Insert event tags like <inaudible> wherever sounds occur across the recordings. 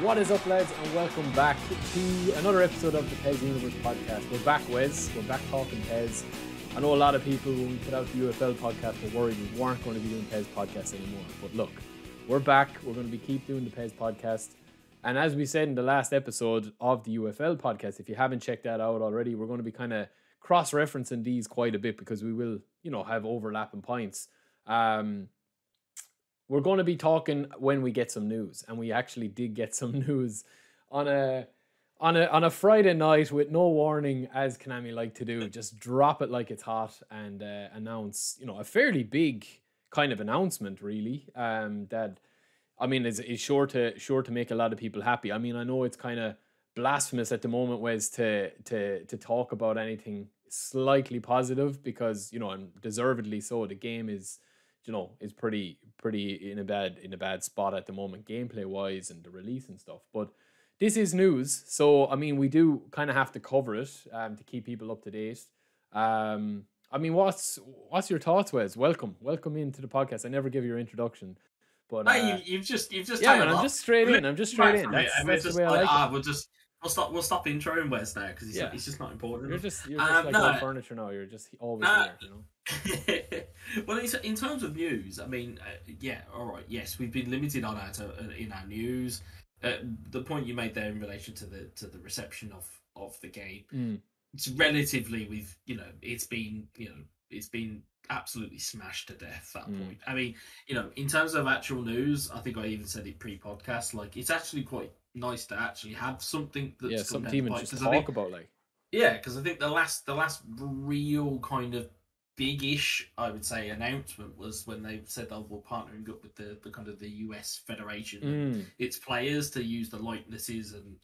What is up, lads, and welcome back to another episode of the PES Universe podcast. We're back, Wes. We're back talking PES. I know a lot of people, when we put out the UFL podcast, were worried we weren't going to be doing PES podcast anymore. But look, we're back. We're going to be keep doing the PES podcast. And as we said in the last episode of the UFL podcast, if you haven't checked that out already, we're going to be kind of cross-referencing these quite a bit because we will, you know, have overlapping points. Um, we're going to be talking when we get some news, and we actually did get some <laughs> news on a on a on a Friday night with no warning, as Konami like to do. Just drop it like it's hot and uh, announce, you know, a fairly big kind of announcement, really. Um, that I mean is is sure to sure to make a lot of people happy. I mean, I know it's kind of blasphemous at the moment, was to to to talk about anything slightly positive because you know, and deservedly so. The game is you know is pretty pretty in a bad in a bad spot at the moment gameplay wise and the release and stuff but this is news. So i mean we do kind of have to cover it um, to keep people up to date. Um, i mean what's what's your thoughts wes? Welcome welcome into the podcast. I never give your introduction but uh, uh, you, have just you've just yeah man, i'm just straight in i'm just straight in. that's, I mean, that's just the way i like ah, we'll just we'll stop we'll stop introing Wes now because he's, Yeah. he's just not important. you're just you're just Um, like no. furniture now you're just always Nah. there you know <laughs> well, in, in terms of news, I mean, uh, yeah, all right, yes, we've been limited on our to, uh, in our news. Uh, the point you made there in relation to the to the reception of of the game, Mm. it's relatively we've you know it's been you know it's been absolutely smashed to death that Mm. point. I mean, you know, in terms of actual news, I think I even said it pre-podcast. Like, it's actually quite nice to actually have something that's yeah some team the would pipe, just talk think- about like yeah, because I think the last the last real kind of big-ish, I would say, announcement was when they said they were partnering up with the, the kind of the US Federation, and mm, its players to use the likenesses and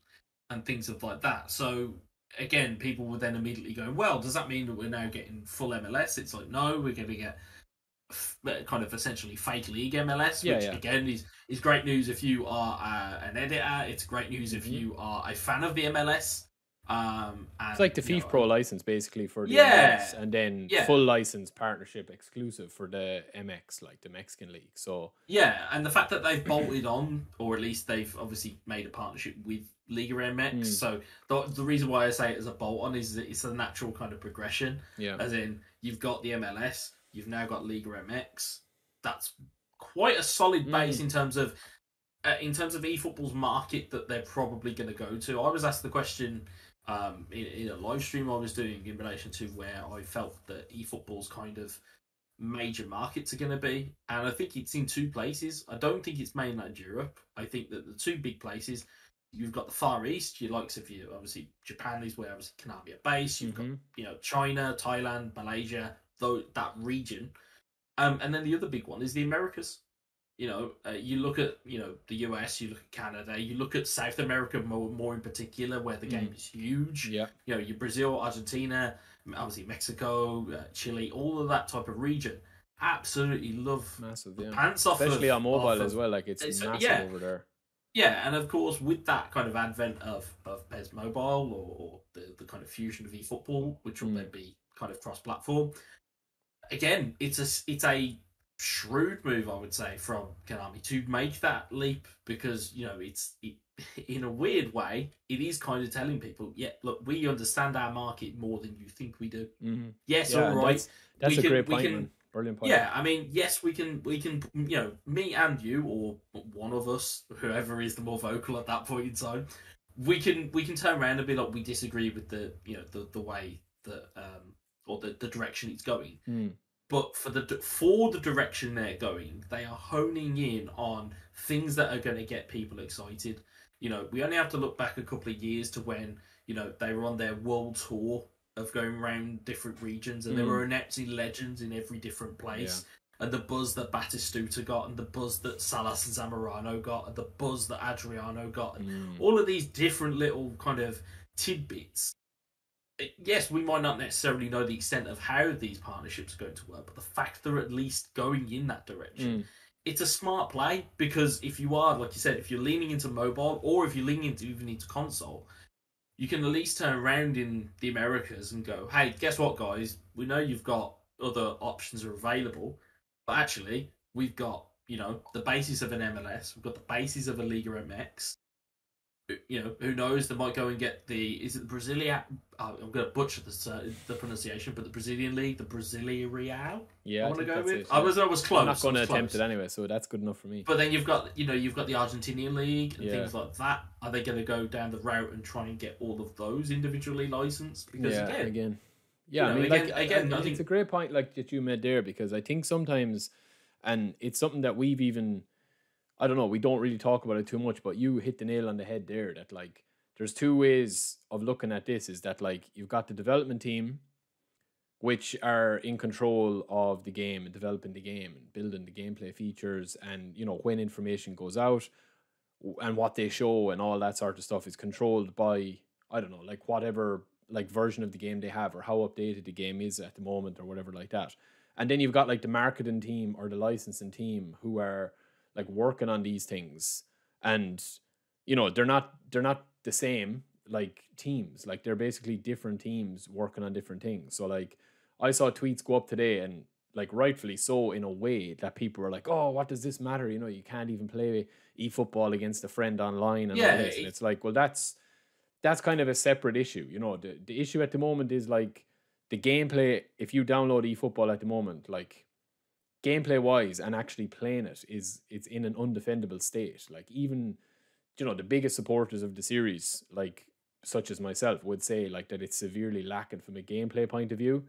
and things of like that. So again, people were then immediately going, well, does that mean that we're now getting full MLS? It's like no, we're going to get kind of essentially fake league MLS, Yeah, which yeah. again is is great news if you are uh, an editor. It's great news if Mhm. you are a fan of the MLS. Um, and, It's like the FIFA know, Pro license basically for the Yeah. MLS, and then Yeah. full license partnership exclusive for the MX, like the Mexican league. So Yeah, and the fact that they've bolted on, or at least they've obviously made a partnership with Liga MX. Mm. So the, the reason why I say it as a bolt on is that it's a natural kind of progression. yeah, As in, you've got the MLS, you've now got Liga MX. That's quite a solid Mm. base in terms of uh, in terms of eFootball's market that they're probably going to go to. I was asked the question um, in, in a live stream I was doing in relation to where I felt that eFootball's kind of major markets are going to be, and I think it's in two places. I don't think it's mainland Europe. I think that the two big places. You've got the Far East, your likes of you, obviously Japan is where obviously Konami are based. You've got Mhm. you know China, Thailand, Malaysia, though that region, um, and then the other big one is the Americas. You know, uh, you look at you know the US, you look at Canada, you look at South America more, more in particular, where the Mm. game is huge. yeah, You know, your Brazil, Argentina, obviously Mexico, uh, Chile, all of that type of region. Absolutely love massive, the yeah. pants off, Especially of, on mobile off as well. Like it's, it's- massive yeah. over there. yeah, and of course, with that kind of advent of, of PES Mobile or, or the, the kind of fusion of eFootball, which will Mm. then be kind of cross-platform, again, it's a it's a shrewd move, I would say, from Konami to make that leap because you know it's it, <laughs> in a weird way, it is kind of telling people, yeah, look, we understand our market more than you think we do. Mhm. Yes, Yeah, all right. That's, that's a can- great point. can- Brilliant point. Yeah, I mean, yes, we can, we can, you know, me and you, or one of us, whoever is the more vocal at that point in time, we can, we can turn around and be like, we disagree with the, you know, the the way that, um, or the the direction it's going. Mm. But for the for the direction they're going, they are honing in on things that are going to get people excited. You know, we only have to look back a couple of years to when you know they were on their world tour of going around different regions, and there Mm. were announcing legends in every different place. And the buzz that Batistuta got, and the buzz that Salas and Zamorano got, and the buzz that Adriano got, and Mm. all of these different little kind of tidbits. Yes, we might not necessarily know the extent of how these partnerships are going to work, but the fact they're at least going in that direction, Mm. it's a smart play because if you are, like you said, if you're leaning into mobile or if you're leaning into even into console, you can at least turn around in the Americas and go, hey, guess what, guys? We know you've got other options are available, but actually, we've got, you know, the basis of an MLS, we've got the basis of a Liga MX. You know, who knows? They might go and get the is it the Brazilian? Oh, I'm going to butcher the uh, the pronunciation, but the Brazilian league, the Brasilia Real. Yeah, I want to go with. it, I was I was close. I'm not going to attempt it anyway, so that's good enough for me. But then you've got you know you've got the Argentinian league and Yeah. things like that. Are they going to go down the route and try and get all of those individually licensed? Because yeah, again, again, yeah. you I know, mean, again- like, again, I, I it's think- a great point, like that you made there, because I think sometimes, and it's something that we've even, I don't know, we don't really talk about it too much, but you hit the nail on the head there. That like, there's two ways of looking at this. Is that like you've got the development team, which are in control of the game and developing the game and building the gameplay features, and you know when information goes out and what they show and all that sort of stuff is controlled by I don't know, like whatever like version of the game they have or how updated the game is at the moment or whatever like that. And then you've got like the marketing team or the licensing team who are like working on these things and you know, they're not they're not the same like teams. Like they're basically different teams working on different things. So like I saw tweets go up today and like rightfully so in a way that people were like, "Oh, what does this matter? You know, you can't even play e-football against a friend online and Yeah, all this." And it's like, well, that's that's kind of a separate issue. You know, the the issue at the moment is like the gameplay. If you download eFootball at the moment, like gameplay wise and actually playing it is it's in an undefendable state. Like even you know the biggest supporters of the series, like such as myself, would say like that it's severely lacking from a gameplay point of view.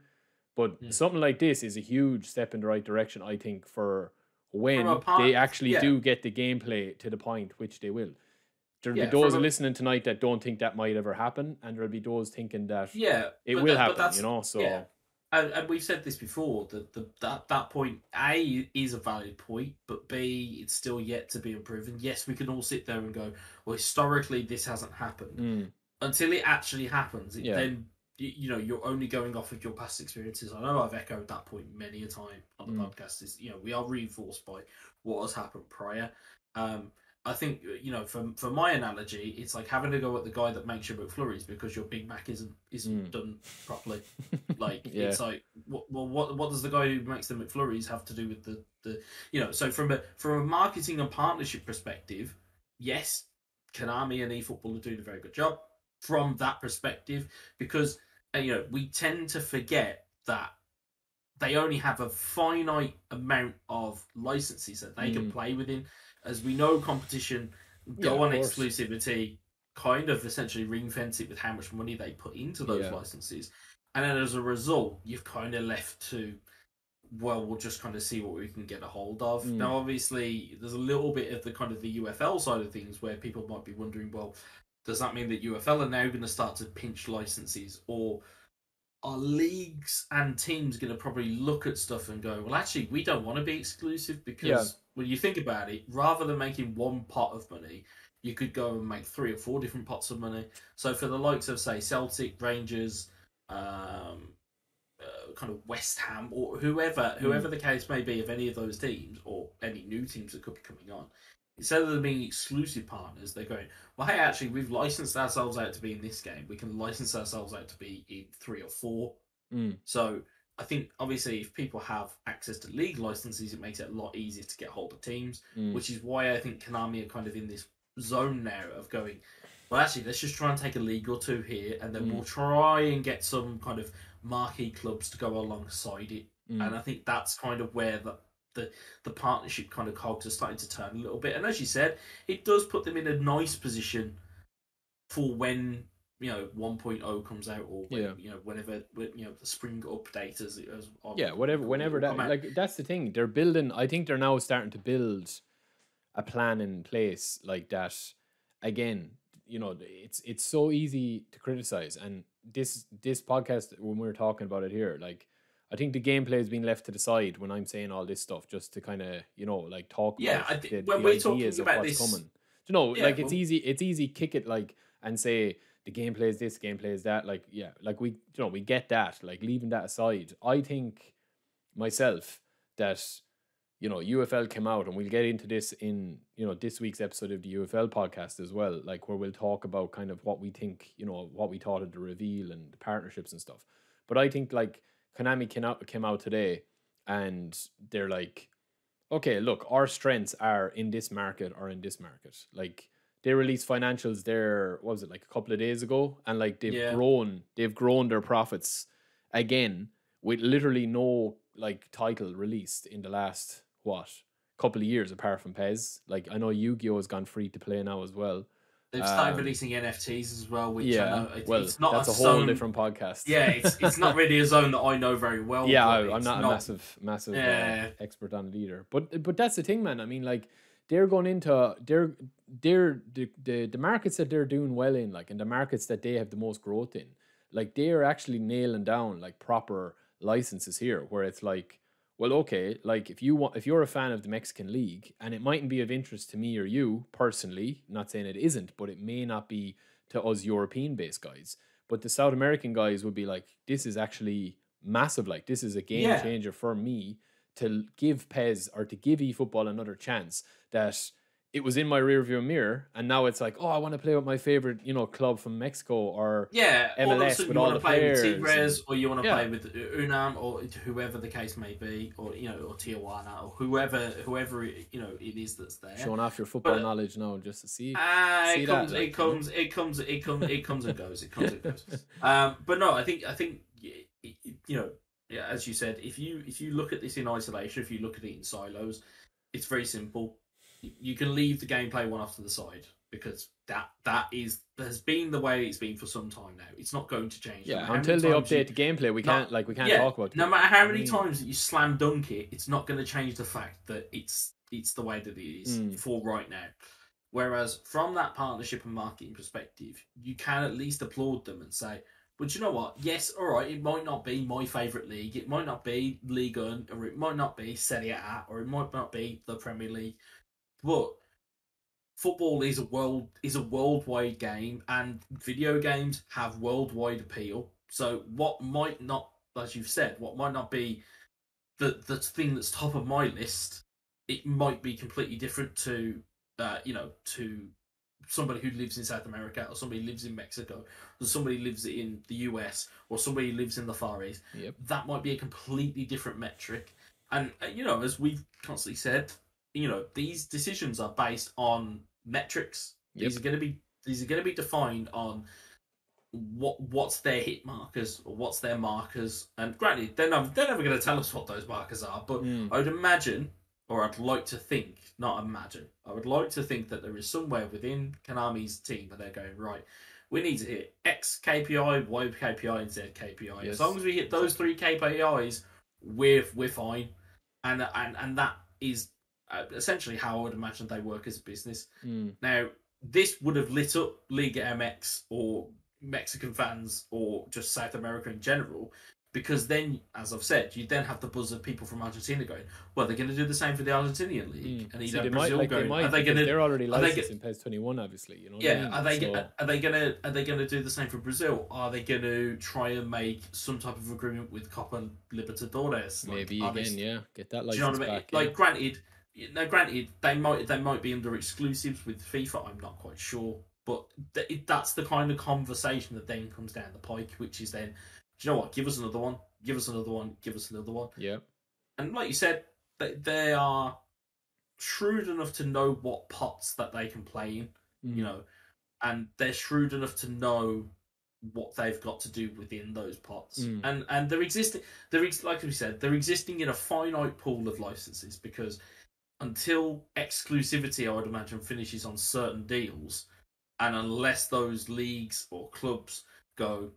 But Mm. something like this is a huge step in the right direction, I think, for when they actually yeah. do get the gameplay to the point which they will. There'll Yeah, be those a- listening tonight that don't think that might ever happen, and there'll be those thinking that yeah, it will that- happen. You know, so yeah. And, and we've said this before that the, that that point A is a valid point, but B it's still yet to be proven. Yes, we can all sit there and go, well, historically this hasn't happened. mm, Until it actually happens, it Yeah. then you, you know you're only going off of your past experiences. I know I've echoed that point many a time on the Mm. podcast. Is you know we are reinforced by what has happened prior. Um, I think you know, for for my analogy, it's like having to go at the guy that makes your McFlurries because your Big Mac isn't isn't Mm. done properly. <laughs> Like Yeah. it's like, what, well, what what does the guy who makes the McFlurries have to do with the the you know? So from a from a marketing and partnership perspective, yes, Konami and eFootball are doing a very good job from that perspective because uh, you know we tend to forget that they only have a finite amount of licenses that they can Mm. play within. As we know, competition Yeah, go of on course. exclusivity, kind of essentially ring fence it with how much money they put into those Yeah. licenses, and then as a result, you've kind of left to. Well, we'll just kind of see what we can get a hold of. Mm. Now, obviously, there's a little bit of the kind of the UFL side of things where people might be wondering, well, does that mean that UFL are now going to start to pinch licenses, or are leagues and teams going to probably look at stuff and go, well, actually, we don't want to be exclusive because Yeah. when you think about it, rather than making one pot of money, you could go and make three or four different pots of money. So for the likes of say Celtic, Rangers, um, uh, kind of West Ham, or whoever, whoever the case may be of any of those teams, or any new teams that could be coming on, instead of them being exclusive partners, they're going, well, hey, actually, we've licensed ourselves out to be in this game. We can license ourselves out to be in three or four. Mm. So I think obviously if people have access to league licenses, it makes it a lot easier to get hold of teams, Mm. which is why I think Konami are kind of in this zone now of going, well, actually, let's just try and take a league or two here, and then Mm. we'll try and get some kind of marquee clubs to go alongside it. Mm. And I think that's kind of where the the, the partnership kind of cogs are starting to turn a little bit. And as you said, it does put them in a nice position for when you know 1.0 comes out or when, Yeah. you know whenever you know the spring update as, as yeah whatever whenever that out. like that's the thing they're building i think they're now starting to build a plan in place like that again you know it's it's so easy to criticize and this this podcast when we were talking about it here like i think the gameplay has been left to the side when i'm saying all this stuff just to kind of you know like talk Yeah, about I thi- the, when the we're talking about what's this- coming. You know Yeah, like it's well- easy it's easy kick it like and say the gameplay is this gameplay is that like yeah like we you know we get that like leaving that aside. I think myself that you know UFL came out and we'll get into this in you know this week's episode of the UFL podcast as well like where we'll talk about kind of what we think you know what we thought of the reveal and the partnerships and stuff. But I think like Konami came out came out today and they're like okay look our strengths are in this market or in this market like they released financials there. What was it like a couple of days ago? And like they've Yeah. grown, they've grown their profits again with literally no like title released in the last what couple of years apart from PES. Like I know Yu Gi Oh has gone free to play now as well. They've started Um, releasing NFTs as well, which I yeah, know it, well, it's not that's a, a, whole zone, different podcast. Yeah, it's it's <laughs> not really a zone that I know very well. yeah, I, I'm it's not a massive, massive Yeah. uh, expert on it either. But but that's the thing, man. I mean, like they're going into they're they're the, the the markets that they're doing well in, like, and the markets that they have the most growth in, like they are actually nailing down like proper licenses here, where it's like, well, okay, like if you want, if you're a fan of the Mexican league, and it mightn't be of interest to me or you personally, not saying it isn't, but it may not be to us European based guys. But the South American guys would be like, this is actually massive. Like, this is a game Yeah. changer for me to give PES or to give eFootball another chance that it was in my rearview mirror. And now it's like, oh, I want to play with my favorite, you know, club from Mexico or Yeah, all of a MLS sudden with you all want to the play players with and- Tigres, or you want to Yeah. play with Unam, or whoever the case may be, or you know, or Tijuana, or whoever, whoever you know it is that's there. showing off your football But- knowledge now just to see. Ah, See it that, comes, like, it comes, it comes, it comes, it comes and goes. It comes and goes. <laughs> Um, but no, I think, I think, you know, yeah, as you said, if you if you look at this in isolation, if you look at it in silos, it's very simple. You- can leave the gameplay one off to the side because that that is has been the way it's been for some time now. It's not going to change. No yeah, how until they update you- the gameplay, we No, can't like we can't yeah, talk about No matter how I many mean- times that you slam dunk it, it's not going to change the fact that it's it's the way that it is Mm. for right now. Whereas from that partnership and marketing perspective, you can at least applaud them and say, "But you know what? Yes, all right. It might not be my favorite league. It might not be League 1, or it might not be Serie A, or it might not be the Premier League. But football is a world is a worldwide game, and video games have worldwide appeal. So what might not, as you've said, what might not be the the thing that's top of my list, it might be completely different to, uh, you know, to somebody who lives in South America, or somebody who lives in Mexico, or somebody who lives in the US, or somebody who lives in the Far East. Yep. That might be a completely different metric. And uh, you know, as we've constantly said, you know, these decisions are based on metrics. These are going to be these are going to be defined on what what's their hit markers or what's their markers. And granted, they're never, they're never going to tell us what those markers are, but Mm. I would imagine, or I'd like to think, not imagine, I would like to think that there is somewhere within Konami's team that they're going, right, we need to hit X KPI, Y KPI, and Z KPI. Yes, As long as we hit those three KPIs, we're, we're fine. And, and, and that is essentially how I would imagine they work as a business. Mm. Now, this would have lit up Liga MX or Mexican fans or just South America in general, because then, as I've said, you then have the buzz of people from Argentina going, well, they're going to do the same for the Argentinian league. Mm. And you See, know, they Brazil might, like, going, they might, are they going to they're already they licensed get- in PES 21, obviously. You know what I yeah, mean? are they So- are they gonna are they gonna do the same for Brazil? Are they gonna try and make some type of agreement with Copa Libertadores? Like, maybe are they- again, yeah, get that do you know license what I mean? back. Like, granted, now granted, they might they might be under exclusives with FIFA. I'm not quite sure, but th- it, that's the kind of conversation that then comes down the pike, which is then, do you know what? Give us another one. Give us another one. Give us another one. yeah, And like you said, they, they are shrewd enough to know what pots that they can play in Mm. you know, and they're shrewd enough to know what they've got to do within those pots, Mm. and and they're existing. They're ex- like we said, they're existing in a finite pool of licenses because until exclusivity, I would imagine, finishes on certain deals, and unless those leagues or clubs go,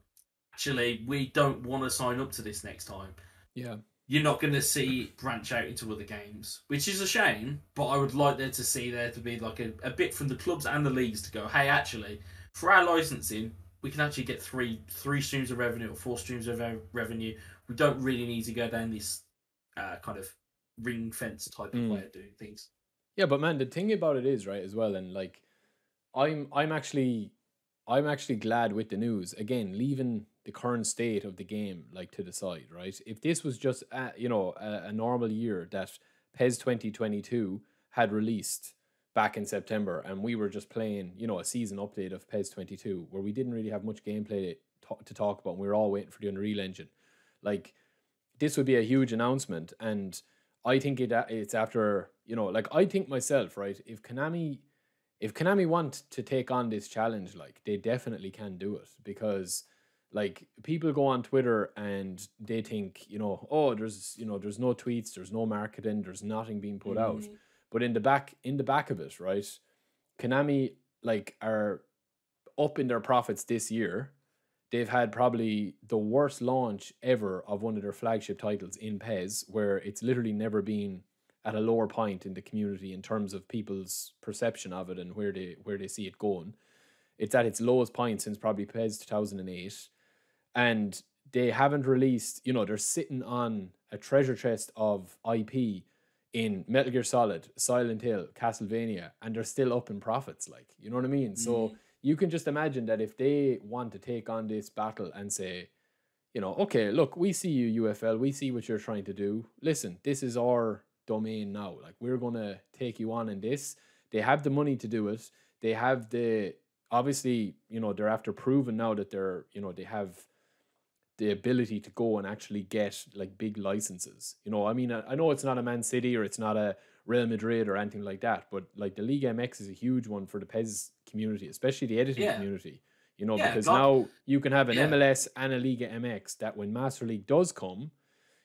actually, we don't want to sign up to this next time yeah, you're not going to see branch out into other games, which is a shame. But I would like there to see there to be like a, a bit from the clubs and the leagues to go, hey, actually, for our licensing, we can actually get three three streams of revenue or four streams of re- revenue. We don't really need to go down this uh, kind of ring fence type of Mm. way of doing things. yeah. But man, the thing about it is right as well, and like, I'm I'm actually I'm actually glad with the news. Again, leaving the current state of the game like to the side, right? If this was just a, you know a, a normal year that PES 2022 had released back in September and we were just playing, you know, a season update of PES 22 where we didn't really have much gameplay to, to talk about and we were all waiting for the Unreal Engine. Like this would be a huge announcement and I think it it's after, you know, like I think myself, right? If Konami if Konami want to take on this challenge, like they definitely can do it because like people go on Twitter and they think, you know, oh, there's you know, there's no tweets, there's no marketing, there's nothing being put out. Mm. But in the back in the back of it, right, Konami like are up in their profits this year. They've had probably the worst launch ever of one of their flagship titles in PES, where it's literally never been at a lower point in the community in terms of people's perception of it and where they where they see it going. It's at its lowest point since probably PES 2008 and they haven't released, you know, they're sitting on a treasure chest of IP in Metal Gear Solid, Silent Hill, Castlevania, and they're still up in profits, like, you know what I mean? So Mm. You can just imagine that if they want to take on this battle and say, you know, okay, look, we see you, UFL, we see what you're trying to do. Listen, this is our domain now. Like, we're going to take you on in this. They have the money to do it. They have the, obviously, you know, they're after proving now that they're, you know, they have the ability to go and actually get like big licenses. You know, I mean, I, I know it's not a Man City or it's not a Real Madrid or anything like that, but like the League MX is a huge one for the PES community, especially the editing Yeah. community. You know, Yeah, because like- now you can have an Yeah. MLS and a Liga MX that when Master League does come,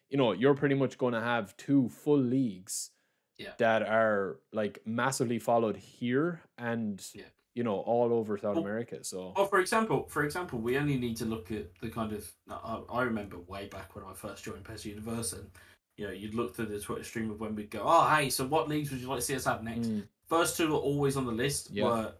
you know, you're pretty much going to have two full leagues that are like massively followed here and you know all over South Well- America. So Well, for example, for example, we only need to look at the kind of. I, I remember way back when I first joined PES Universe, and you know, you'd look through the Twitter stream of when we'd go, "Oh, hey, so what leagues would you like to see us have next?" mm, First two were always on the list Yeah. were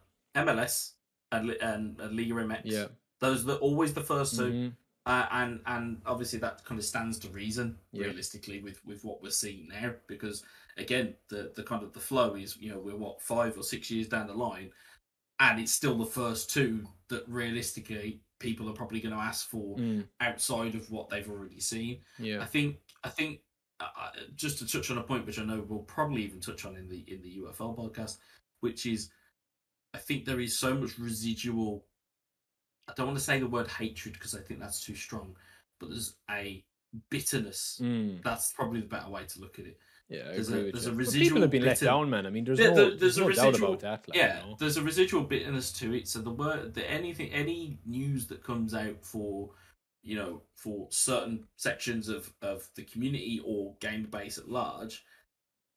MLS and and, and Liga MX. yeah, those are always the first 2 mhm, uh, and and obviously that kind of stands to reason Yeah. realistically with with what we're seeing now because again the the kind of the flow is you know we're what five or six years down the line and it's still the first two that realistically people are probably going to ask for mm, outside of what they've already seen. Yeah. I think i think uh, uh, just to touch on a point which i know we'll probably even touch on in the in the ufl podcast which is i think there is so much residual i don't want to say the word hatred because i think that's too strong but there's a bitterness mm, that's probably the better way to look at it yeah. I There's a- there's a But people residual have been let down, man. I mean, there's no, there- there's, no doubt about that. Like, yeah, you know? there's a residual bitterness to it. So the word, the anything, any news that comes out for, you know, for certain sections of of the community or game base at large,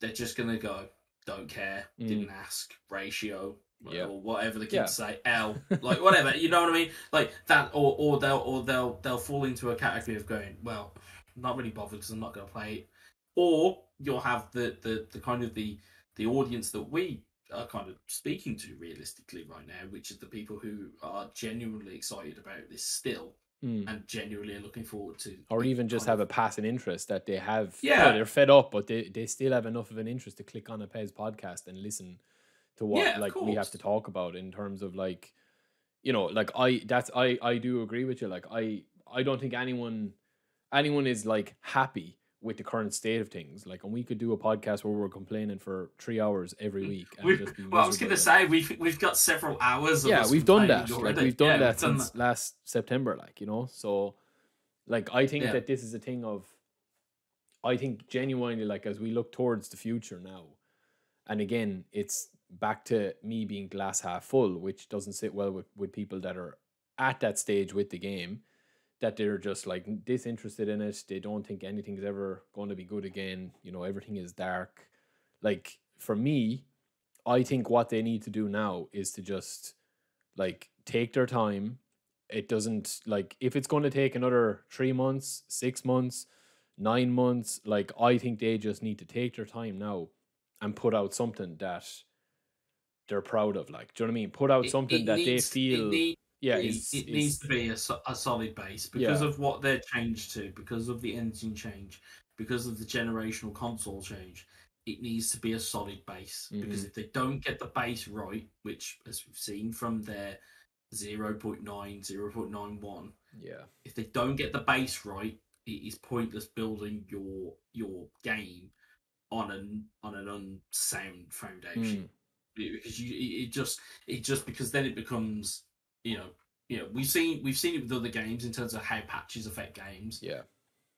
they're just gonna go, don't care, Mm. didn't ask, ratio, Yeah. or whatever the kids Yeah. say, <laughs> L, like whatever, you know what I mean? Like that, or or they'll or they'll they'll fall into a category of going, well, I'm not really bothered because I'm not gonna play it, or you'll have the the the kind of the the audience that we are kind of speaking to realistically right now, which is the people who are genuinely excited about this still Mm. and genuinely are looking forward to, or even just have of- a passing interest that they have. you Yeah. know, they're fed up, but they, they still have enough of an interest to click on a PES podcast and listen to what Yeah, like we have to talk about in terms of like, you know, like I that's I I do agree with you. Like I I don't think anyone anyone is like happy with the current state of things. Like, and we could do a podcast where we're complaining for three hours every week. And Mm. We've, just be well, I was going to miserable. say we've we've got several hours. Of yeah, we've done that. Like we've done Yeah, that we've done since last September. Like you know, so like I think Yeah. that this is a thing of. I think genuinely, like as we look towards the future now, and again, it's back to me being glass half full, which doesn't sit well with with people that are at that stage with the game, that they're just like disinterested in it. They don't think anything's ever going to be good again. You know, everything is dark. Like for me, I think what they need to do now is to just like take their time. It doesn't like if it's going to take another three months, six months, nine months. Like I think they just need to take their time now and put out something that they're proud of. Like, do you know what I mean? Put out It- something it that needs- they feel. Yeah, it, is, it is- needs to be a, a solid base because Yeah. of what they're changed to, because of the engine change, because of the generational console change. It needs to be a solid base because Mhm. if they don't get the base right, which as we've seen from their 0.9, 0.91, yeah, if they don't get the base right, it is pointless building your your game on an on an unsound foundation Mm. Because you it just it just because then it becomes you know you know we've seen we've seen it with other games in terms of how patches affect games. yeah.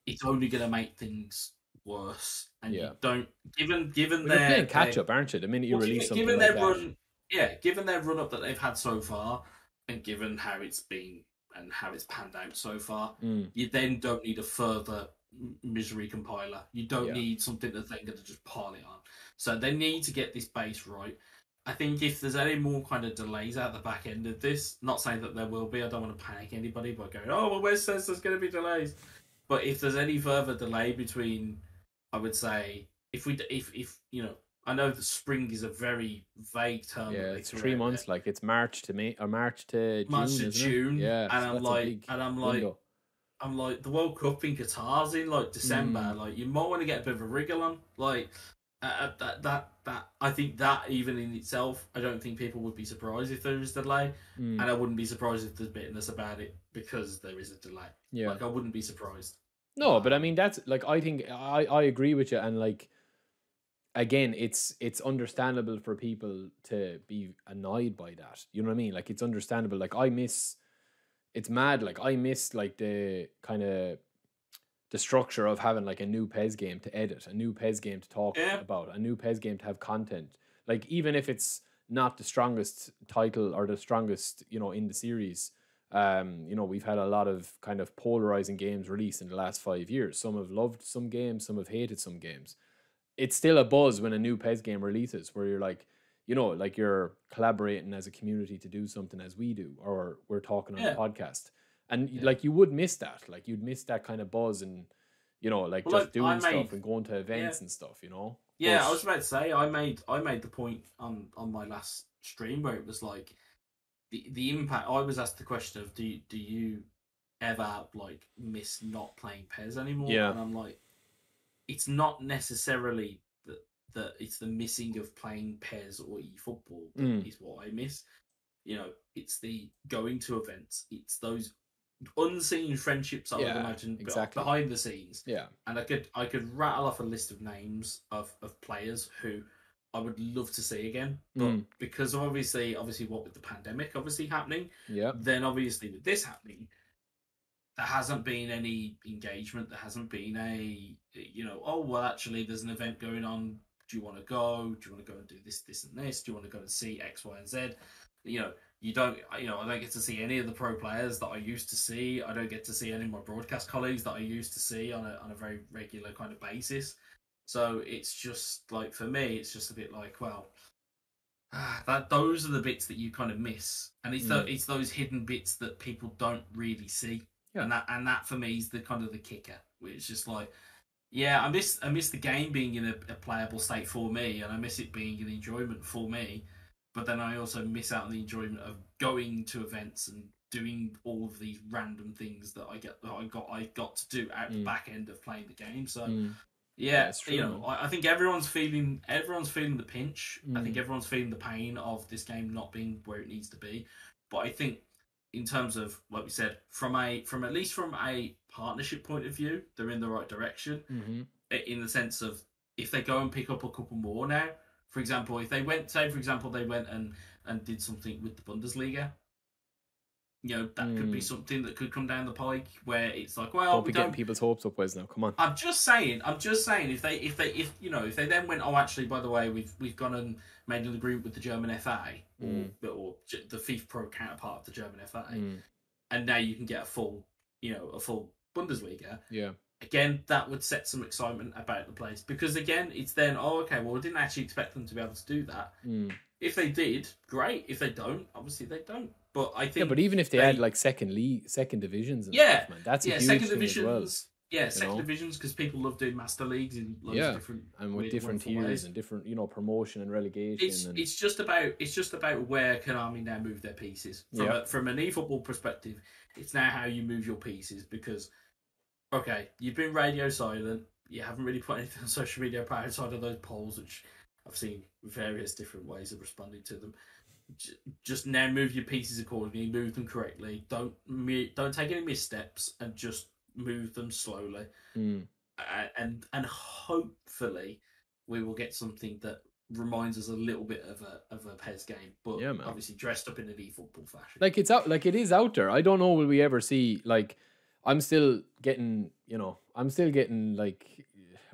It's only going to make things worse, and Yeah. you don't given given Well, their catch up, aren't you? The minute you well, release given, something given like their that. run yeah, given their run up that they've had so far, and given how it's been and how it's panned out so far, Mm. you then don't need a further misery compiler. You don't Yeah. need something that they're going to just pile it on. So they need to get this base right. I think if there's any more kind of delays at the back end of this, not saying that there will be, I don't want to panic anybody by going, oh, well, Wes says there's going to be delays. But if there's any further delay between, I would say, if we, if, if, you know, I know that spring is a very vague term. Yeah, it's three months. Like it's March to May or March to March June. to isn't it? June, Yeah, and so I'm like, and I'm like, window. I'm like the World Cup in Qatar's in like December. Mm. Like you might want to get a bit of a wriggle on. Like uh, that that that I think that even in itself, I don't think people would be surprised if there is a delay, Mm, and I wouldn't be surprised if there's bitterness about it because there is a delay. yeah. Like I wouldn't be surprised. No, but I mean that's like I think I I agree with you and like again it's it's understandable for people to be annoyed by that. You know what I mean? Like it's understandable. Like I miss it's mad like I miss like the kind of the structure of having like a new PES game to edit, a new PES game to talk Yeah. about, a new PES game to have content. Like even if it's not the strongest title or the strongest, you know, in the series, um, you know, we've had a lot of kind of polarizing games released in the last five years. Some have loved some games, some have hated some games. It's still a buzz when a new PES game releases, where you're like, you know, like you're collaborating as a community to do something as we do, or we're talking on Yeah. a podcast, and Yeah. like you would miss that, like you'd miss that kind of buzz and you know, like Well, just like, doing stuff and going to events and stuff, you know. Yeah, But- I was about to say I made I made the point on on my last stream where it was like the the impact. I was asked the question of do you- do you ever like miss not playing PES anymore? Yeah. and I'm like, it's not necessarily that that it's the missing of playing PES or eFootball that Mm. is what I miss. You know, it's the going to events. It's those unseen friendships I would imagine exactly. behind the scenes yeah, and I could I could rattle off a list of names of, of players who I would love to see again, but Mm. because of obviously obviously what with the pandemic obviously happening, yeah, then obviously with this happening, there hasn't been any engagement. There hasn't been a you know oh well actually there's an event going on. Do you want to go? Do you want to go and do this this and this? Do you want to go and see X Y and Z? You know you don't you know i don't get to see any of the pro players that i used to see. I don't get to see any of my broadcast colleagues that i used to see on a, on a very regular kind of basis. So it's just like for me it's just a bit like well that those are the bits that you kind of miss. And it's Mm. the, it's those hidden bits that people don't really see. Yeah. and that and that for me is the kind of the kicker it's just like yeah i miss i miss the game being in a, a playable state for me and i miss it being an enjoyment for me but then I also miss out on the enjoyment of going to events and doing all of these random things that I get that I got I got to do at the Mm. back end of playing the game. So Mm. yeah, it's true, you know. I, I think everyone's feeling everyone's feeling the pinch. I think Mm. everyone's feeling the pain of this game not being where it needs to be. But I think in terms of like we said, from a from at least from a partnership point of view, they're in the right direction Mhm. in the sense of if they go and pick up a couple more now, for example, if they went, say, for example, they went and and did something with the Bundesliga, you know, that could be Mm. something that could come down the pike where it's like, well, Don't we be getting people's hopes up, Wes. Now, come on. I'm just saying. I'm just saying. If they, if they, if you know, if they then went, oh, actually, by the way, we've we've gone and made an agreement with the German FA Mm. or or the FIFA Pro counterpart of the German FA, Mm. and now you can get a full, you know, a full Bundesliga Yeah, again, that would set some excitement about the place because again, it's then oh okay, well, we didn't actually expect them to be able to do that. Mm. If they did, great. If they don't, obviously they don't. But I think yeah. But even if they, they- had like second league, second divisions, and Yeah, stuff, man, that's a yeah, second thing divisions. as well. Yeah, second know? divisions because people love doing master leagues in loads Yeah, of different And with different tiers ways. and different, you know, promotion and relegation. It's and it's just about it's just about where Konami now move their pieces from Yeah. a, from an eFootball perspective. It's now how you move your pieces because okay, you've been radio silent. You haven't really put anything on social media outside of those polls, which I've seen various different ways of responding to them. Just now move your pieces accordingly, move them correctly. Don't don't take any missteps, and just move them slowly Mm. uh, and and hopefully we will get something that reminds us a little bit of a of a PES game, but Yeah, obviously dressed up in an e-football fashion. like it's out, like it is out there. I don't know will we ever see like. I'm still getting, you know, I'm still getting like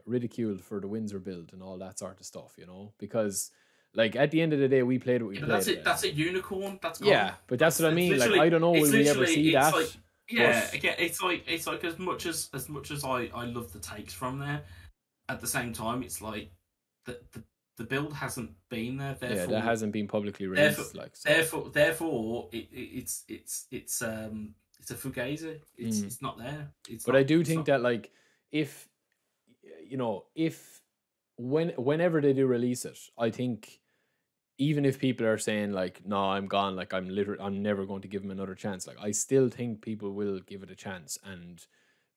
ridiculed for the Windsor build and all that sort of stuff, you know, because Like at the end of the day, we played what we Yeah, but played. that's it. That's a unicorn. That's gone. yeah, but that's what I mean. Like I don't know, will we ever see that? like- Yeah, But- again, it's like it's like as much as as much as I I love the takes from there. At the same time, it's like the the, the build hasn't been there. Therefore, yeah, that hasn't been publicly Therefore- Like, so. Therefore, therefore, it, it, it's it's it's um it's fugazi. It's Mm. it's not there. It's but not, I do think not- that like if you know if when whenever they do release it, I think even if people are saying like no I'm gone like I'm literally I'm never going to give him another chance like I still think people will give it a chance and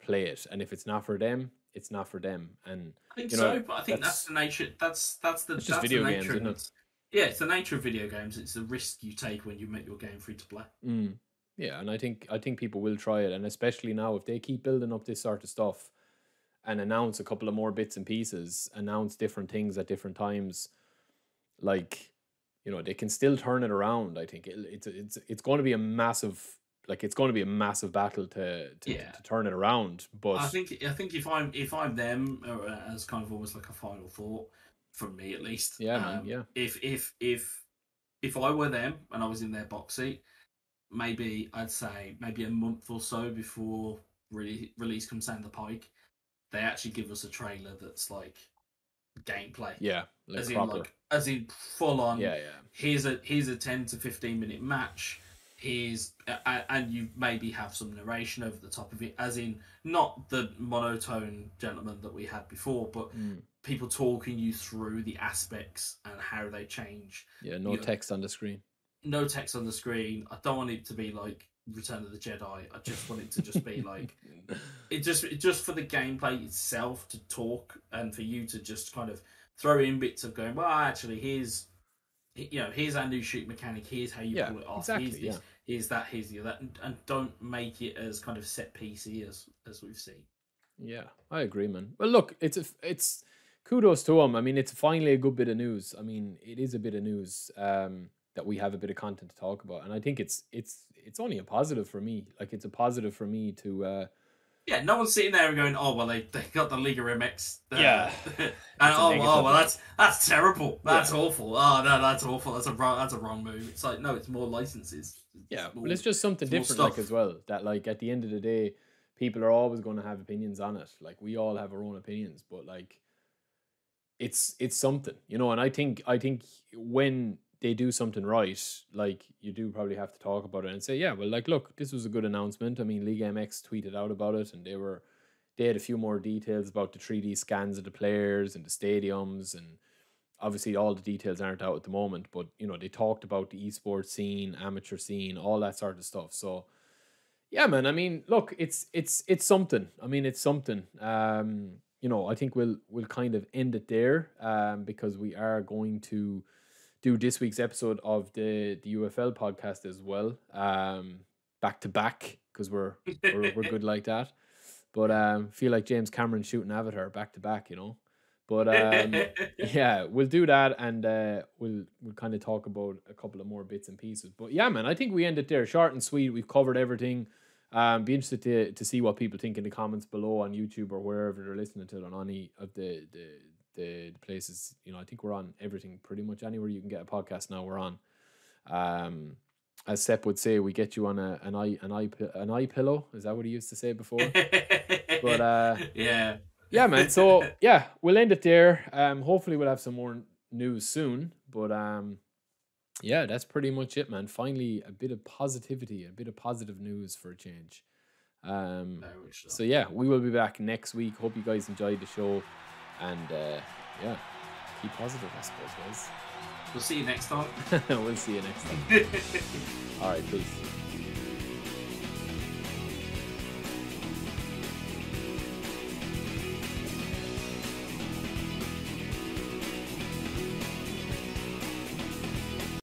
play it and if it's not for them it's not for them and I think you know, so, but I think that's, that's- the nature. That's that's the It's just that's video the games, nature isn't of it? Yeah, it's the nature of video games. It's the risk you take when you make your game free to play. Mm. Yeah, and I think I think people will try it, and especially now if they keep building up this sort of stuff, and announce a couple of more bits and pieces, announce different things at different times, like you know they can still turn it around. I think it, it's it's it's going to be a massive like it's going to be a massive battle to to, Yeah. to turn it around. But I think I think if I'm if I'm them uh, as kind of almost like a final thought for me at least. Yeah, man, um, yeah. If if if if I were them and I was in their box seat, maybe I'd say maybe a month or so before really release comes down the pike, they actually give us a trailer that's like gameplay. yeah, like as in proper. like as in full on yeah, yeah, here's a here's a 10 to 15 minute match here's uh, and you maybe have some narration over the top of it as in not the monotone gentleman that we had before but Mm. people talking you through the aspects and how they change yeah. No text on the screen. No text on the screen. I don't want it to be like return of the jedi. I just want it to just be <laughs> like it just it just for the gameplay itself to talk and for you to just kind of throw in bits of going well actually here's you know here's our new shoot mechanic. Here's how you Yeah, pull it off. exactly, here's this here's that here's the other and, and don't make it as kind of set piecey as as we've seen. Yeah, I agree, man. Well, look, it's a, it's kudos to him. I mean, it's finally a good bit of news. I mean, it is a bit of news. Um, that we have a bit of content to talk about, and I think it's it's it's only a positive for me. Like, it's a positive for me to. Uh, yeah no one's sitting there and going oh well they, they got the Liga MX uh, Yeah. <laughs> and oh, negative. oh well that's that's terrible that's Yeah. awful oh no that's awful that's a wrong that's a wrong move it's like no it's more licenses yeah, more- well, it's just something it's different, like as well. That like at the end of the day, people are always going to have opinions on it. Like we all have our own opinions, but like it's it's something, you know. And I think I think when they do something right, like you do probably have to talk about it and say, yeah, well, like look, this was a good announcement. I mean, League MX tweeted out about it, and they were they had a few more details about the 3D scans of the players and the stadiums and obviously all the details aren't out at the moment but you know they talked about the esports scene amateur scene all that sort of stuff. So yeah man i mean look it's it's it's something. I mean it's something. Um you know i think we'll we'll kind of end it there um because we are going to do this week's episode of the the ufl podcast as well um back to back because we're we're, we're good like that but um feel like james cameron shooting avatar back to back you know but um <laughs> yeah, we'll do that, and uh, we'll we'll kind of talk about a couple of more bits and pieces. But yeah, man, I think we end it there, short and sweet. We've covered everything. Um, be interested to to see what people think in the comments below on YouTube or wherever they're listening to it on any of the the the, the places. You know, I think we're on everything pretty much anywhere you can get a podcast now. We're on. Um, as Sep would say, we get you on a an eye an eye an eye pillow. Is that what he used to say before? <laughs> but uh, yeah yeah, man. So <laughs> yeah, we'll end it there. Um, hopefully we'll have some more news soon. But um, yeah, that's pretty much it, man. Finally, a bit of positivity, a bit of positive news for a change. Um, so. so yeah, we will be back next week. Hope you guys enjoyed the show, and uh, yeah, keep positive, I suppose, we'll see you next time <laughs> we'll see you next time. <laughs> All right, peace.